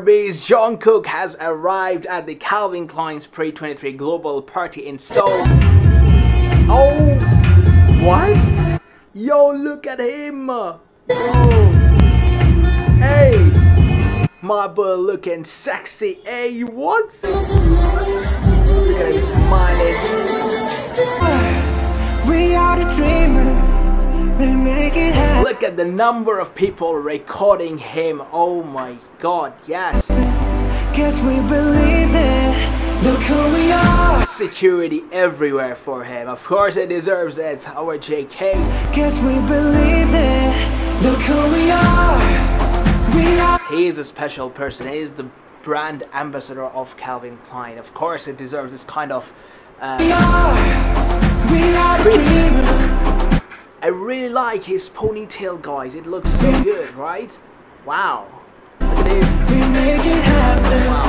BRB's Cook has arrived at the Calvin Klein Spring 23 Global Party in Seoul. Oh, what? Yo, look at him! Oh. Hey! My boy looking sexy. Hey, what? Look at him smiling. We are the dreamers, we make it happen. Look at the number of people recording him. Oh my god, yes. Guess we believe it. Look who we are. Security everywhere for him. Of course, he deserves it. Our JK. Guess we believe it. Look who we are. We are. He is a special person. He is the brand ambassador of Calvin Klein. Of course, he deserves this kind of. Uh, We are. We are like his ponytail, guys. It looks so good, right? Wow. Wow.